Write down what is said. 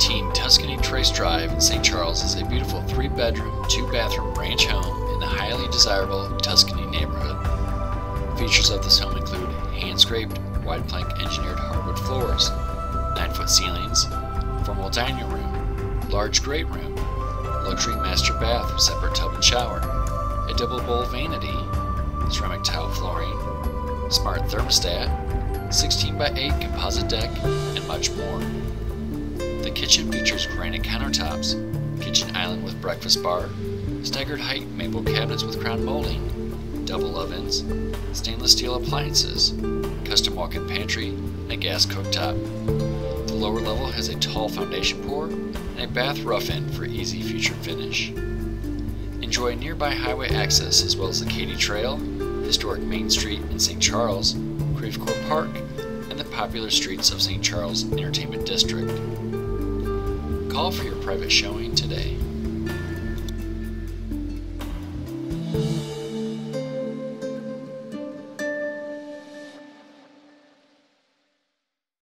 19, Tuscany Trace Drive in St. Charles is a beautiful three bedroom, two bathroom ranch home in the highly desirable Tuscany neighborhood. Features of this home include hand scraped, wide plank engineered hardwood floors, 9 foot ceilings, formal dining room, large great room, luxury master bath with separate tub and shower, a double bowl vanity, ceramic tile flooring, smart thermostat, 16 by 8 composite deck, and much more. Kitchen features granite countertops, kitchen island with breakfast bar, staggered height maple cabinets with crown molding, double ovens, stainless steel appliances, custom walk-in pantry, and a gas cooktop. The lower level has a tall foundation pour and a bath rough-in for easy future finish. Enjoy nearby highway access as well as the Katy Trail, historic Main Street in St. Charles, Creve Coeur Park, and the popular streets of St. Charles Entertainment District. Call for your private showing today.